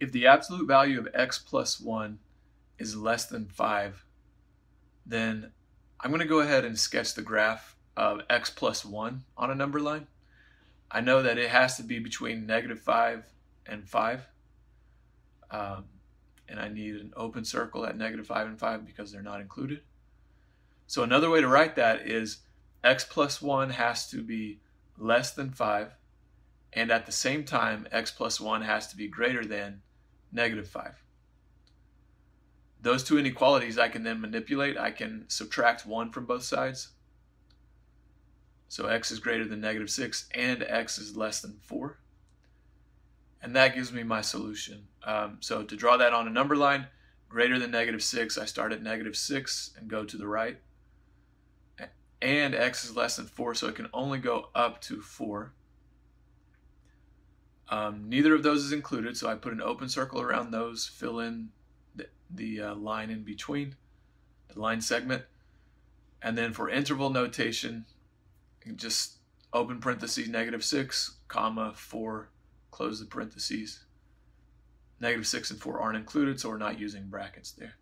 if the absolute value of x plus 1 is less than 5, then I'm going to go ahead and sketch the graph of x plus 1 on a number line. I know that it has to be between negative 5 and 5. Um, and I need an open circle at negative 5 and 5 because they're not included. So another way to write that is x plus 1 has to be less than 5, and at the same time, x plus 1 has to be greater than negative 5. Those two inequalities I can then manipulate. I can subtract 1 from both sides. So x is greater than negative 6 and x is less than 4. And that gives me my solution. Um, so to draw that on a number line, greater than negative 6, I start at negative 6 and go to the right. And x is less than 4, so it can only go up to 4. Um, neither of those is included, so I put an open circle around those, fill in the, the uh, line in between, the line segment. And then for interval notation, just open parentheses, negative 6, comma, 4, close the parentheses. Negative 6 and 4 aren't included, so we're not using brackets there.